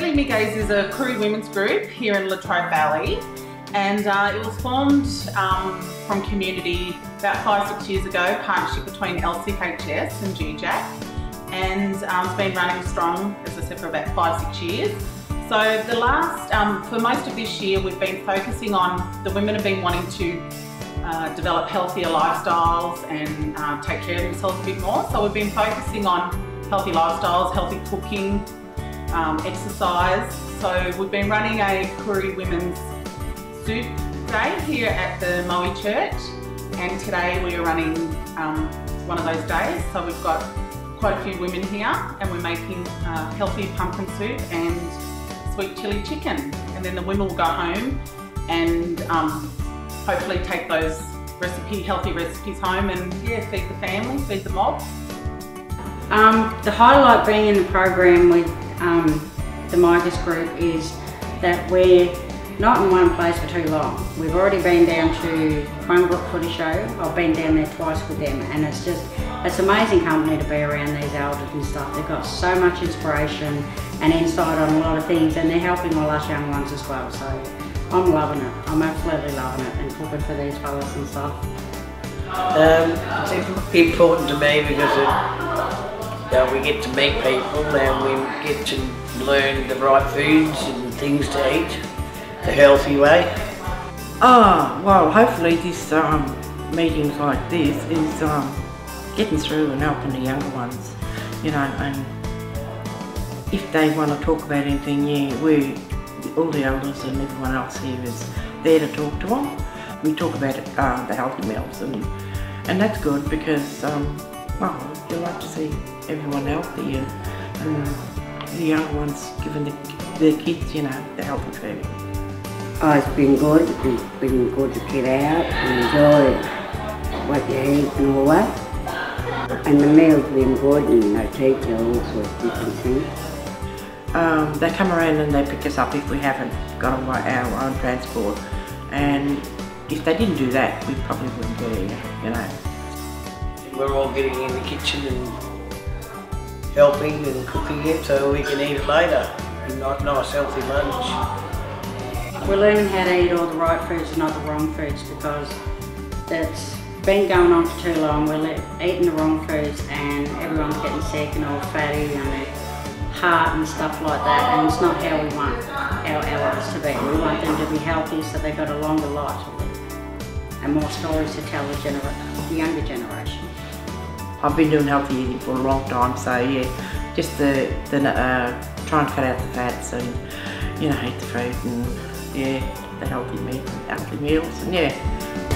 Shares is a Koori women's group here in Latrobe Valley and uh, it was formed um, from community about five, six years ago, partnership between LCHS and GJAC and um, it's been running strong, as I said, for about five, six years. So the last, um, for most of this year, we've been focusing on, the women have been wanting to uh, develop healthier lifestyles and uh, take care of themselves a bit more. So we've been focusing on healthy lifestyles, healthy cooking, um, exercise. So we've been running a Koori Women's Soup Day here at the Moe Church and today we are running um, one of those days. So we've got quite a few women here and we're making uh, healthy pumpkin soup and sweet chili chicken. And then the women will go home and um, hopefully take those recipe, healthy recipes home and yeah, feed the family, feed the mob. Um, the highlight being in the program with um, the Migais group is that we're not in one place for too long. We've already been down to Quangbrook Footy Show. I've been down there twice with them and it's just, it's amazing company to be around these elders and stuff. They've got so much inspiration and insight on a lot of things and they're helping all us young ones as well. So I'm loving it. I'm absolutely loving it and cooking for these fellas and stuff. Um, it's important to me because it, we get to meet people and we get to learn the right foods and things to eat the healthy way. Oh, well, hopefully this um, meetings like this is um, getting through and helping the younger ones, you know, and if they want to talk about anything, yeah, we, all the elders and everyone else here is there to talk to them. We talk about uh, the healthy meals and and that's good because, um, well, you like to see everyone healthy and, and the younger ones giving the, their kids, you know, the healthy food. Oh, it's been good. It's been good to get out and enjoy what you eat and all that. And the meal's been good and I take you all sorts of different things. Um, they come around and they pick us up if we haven't got our own transport. And if they didn't do that, we probably wouldn't be here, you know. We're all getting in the kitchen and helping and cooking it so we can eat it later. A nice healthy lunch. We're learning how to eat all the right foods and not the wrong foods because it's been going on for too long. We're eating the wrong foods and everyone's getting sick and all fatty and heart and stuff like that and it's not how we want our elders to be. We want them to be healthy so they've got a longer life and more stories to tell the, the younger generation. I've been doing healthy eating for a long time so yeah, just the, the uh, trying to cut out the fats and you know, eat the fruit and yeah, the healthy meat, healthy meals, and yeah,